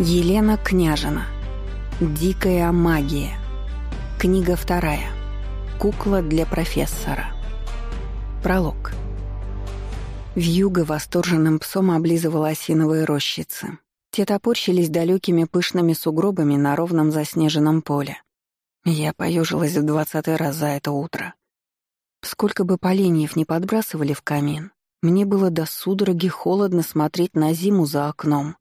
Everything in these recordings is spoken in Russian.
Елена Княжина. Дикая магия. Книга вторая. Кукла для профессора. Пролог. Вьюга восторженным псом облизывала осиновые рощицы. Те топорщились далекими пышными сугробами на ровном заснеженном поле. Я поежилась в двадцатый раз за это утро. Сколько бы поленьев не подбрасывали в камин, мне было до судороги холодно смотреть на зиму за окном.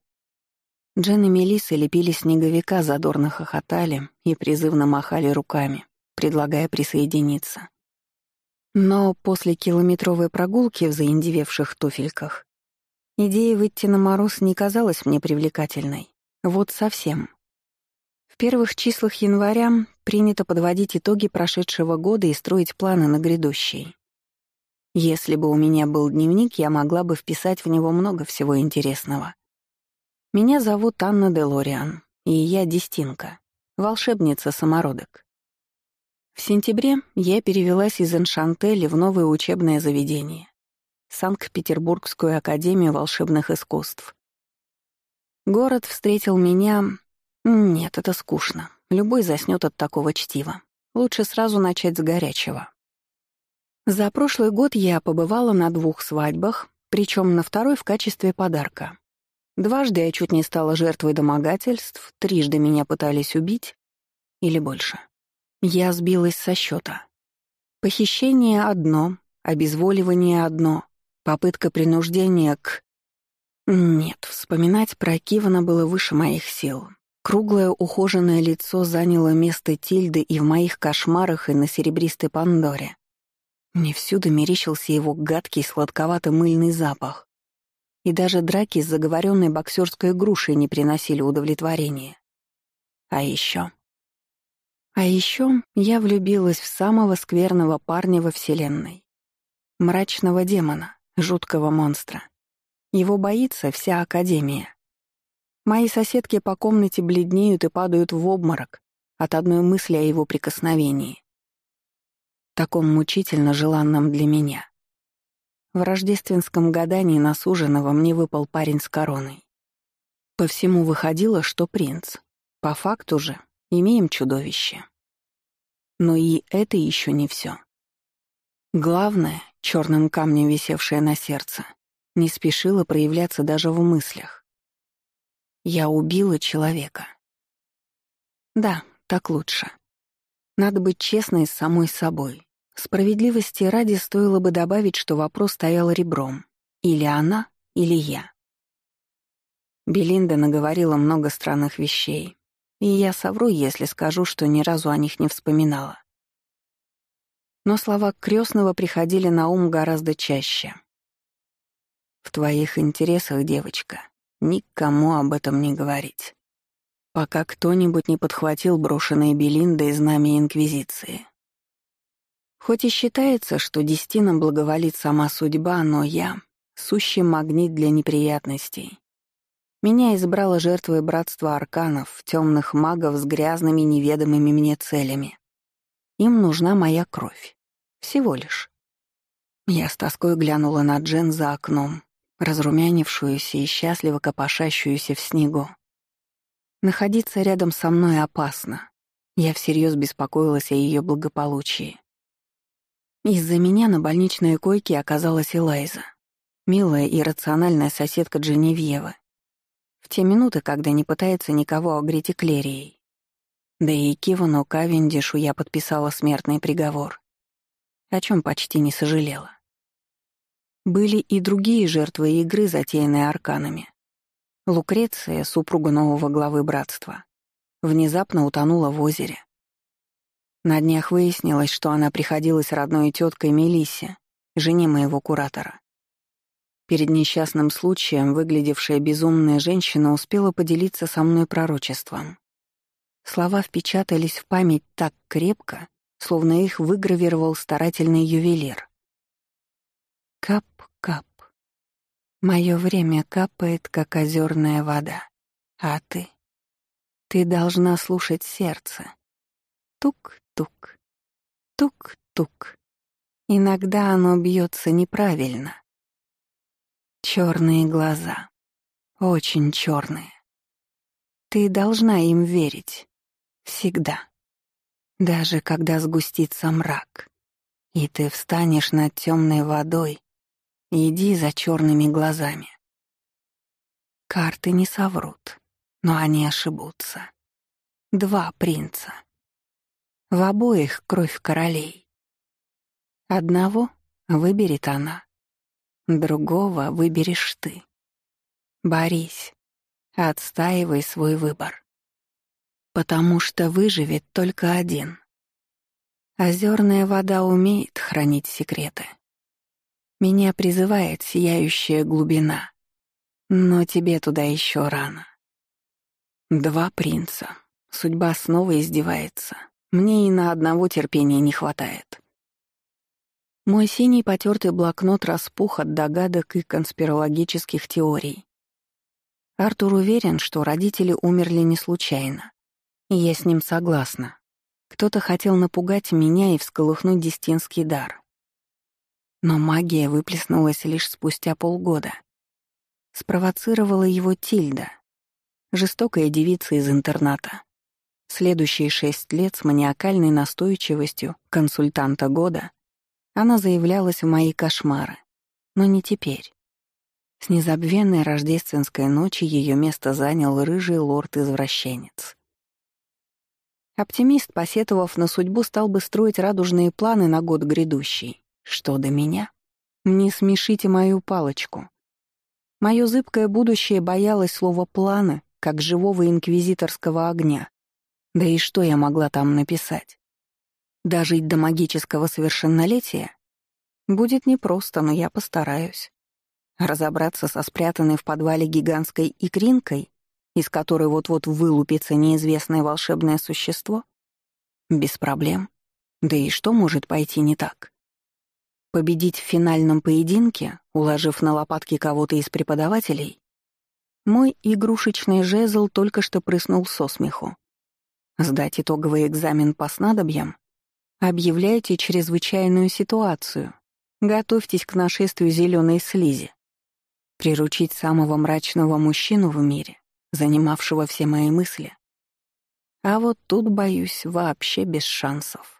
Джен и Мелисса лепили снеговика, задорно хохотали и призывно махали руками, предлагая присоединиться. Но после километровой прогулки в заиндевевших туфельках идея выйти на мороз не казалась мне привлекательной. Вот совсем. В первых числах января принято подводить итоги прошедшего года и строить планы на грядущий. Если бы у меня был дневник, я могла бы вписать в него много всего интересного. Меня зовут Анна Делориан, и я Дестинка, волшебница-самородок. В сентябре я перевелась из Эншантели в новое учебное заведение — Санкт-Петербургскую академию волшебных искусств. Город встретил меня... Нет, это скучно. Любой заснёт от такого чтива. Лучше сразу начать с горячего. За прошлый год я побывала на двух свадьбах, причем на второй в качестве подарка. Дважды я чуть не стала жертвой домогательств, трижды меня пытались убить или больше. Я сбилась со счета. Похищение одно, обезволивание одно, попытка принуждения к... Нет, вспоминать про Кивана было выше моих сил. Круглое ухоженное лицо заняло место Тильды и в моих кошмарах, и на серебристой Пандоре. Мне всюду мерещился его гадкий сладковато-мыльный запах и даже драки с заговоренной боксерской грушей не приносили удовлетворения. А еще... А еще я влюбилась в самого скверного парня во Вселенной. Мрачного демона, жуткого монстра. Его боится вся Академия. Мои соседки по комнате бледнеют и падают в обморок от одной мысли о его прикосновении. Таком мучительно желанном для меня. В рождественском гадании на суженого мне выпал парень с короной. По всему выходило, что принц. По факту же имеем чудовище. Но и это еще не все. Главное, черным камнем висевшее на сердце, не спешило проявляться даже в мыслях. Я убила человека. Да, так лучше. Надо быть честной с самой собой, Справедливости ради стоило бы добавить, что вопрос стоял ребром. Или она, или я. Белинда наговорила много странных вещей, и я совру, если скажу, что ни разу о них не вспоминала. Но слова крестного приходили на ум гораздо чаще. «В твоих интересах, девочка, никому об этом не говорить, пока кто-нибудь не подхватил брошенные Белинды и знамя Инквизиции. Хоть и считается, что Дестина благоволит сама судьба, но я — сущий магнит для неприятностей. Меня избрало жертвой братства арканов, темных магов с грязными неведомыми мне целями. Им нужна моя кровь. Всего лишь. Я с тоской глянула на Джен за окном, разрумянившуюся и счастливо копошащуюся в снегу. Находиться рядом со мной опасно. Я всерьез беспокоилась о ее благополучии. Из-за меня на больничной койке оказалась Элайза, милая и рациональная соседка Дженевьевы. В те минуты, когда не пытается никого огреть эклерией. Да и Кивану Кавендишу я подписала смертный приговор, о чем почти не сожалела. Были и другие жертвы игры, затеянные арканами. Лукреция, супруга нового главы братства, внезапно утонула в озере. На днях выяснилось, что она приходилась родной теткой Мелиссе, жене моего куратора. Перед несчастным случаем выглядевшая безумная женщина успела поделиться со мной пророчеством. Слова впечатались в память так крепко, словно их выгравировал старательный ювелир. Кап-кап. Мое время капает, как озерная вода. А ты? Ты должна слушать сердце. Тук, тук, тук-тук. Иногда оно бьется неправильно. Черные глаза, очень черные. Ты должна им верить. Всегда. Даже когда сгустится мрак, и ты встанешь над темной водой, иди за черными глазами. Карты не соврут, но они ошибутся. Два принца. В обоих кровь королей. Одного выберет она, другого выберешь ты. Борись, отстаивай свой выбор. Потому что выживет только один. Озерная вода умеет хранить секреты. Меня призывает сияющая глубина, но тебе туда еще рано. Два принца. Судьба снова издевается. Мне и на одного терпения не хватает. Мой синий потертый блокнот распух от догадок и конспирологических теорий. Артур уверен, что родители умерли не случайно. И я с ним согласна. Кто-то хотел напугать меня и всколыхнуть дестинский дар. Но магия выплеснулась лишь спустя полгода. Спровоцировала его Тильда, жестокая девица из интерната. Следующие шесть лет с маниакальной настойчивостью консультанта года она заявлялась в мои кошмары. Но не теперь. С незабвенной рождественской ночи ее место занял рыжий лорд-извращенец. Оптимист, посетовав на судьбу, стал бы строить радужные планы на год грядущий. Что до меня? Не смешите мою палочку. Мое зыбкое будущее боялось слова «планы», как живого инквизиторского огня. Да и что я могла там написать? Дожить до магического совершеннолетия? Будет непросто, но я постараюсь. Разобраться со спрятанной в подвале гигантской икринкой, из которой вот-вот вылупится неизвестное волшебное существо? Без проблем. Да и что может пойти не так? Победить в финальном поединке, уложив на лопатки кого-то из преподавателей? Мой игрушечный жезл только что прыснул со смеху. Сдать итоговый экзамен по снадобьям? Объявляйте чрезвычайную ситуацию. Готовьтесь к нашествию зеленой слизи. Приручить самого мрачного мужчину в мире, занимавшего все мои мысли. А вот тут, боюсь, вообще без шансов.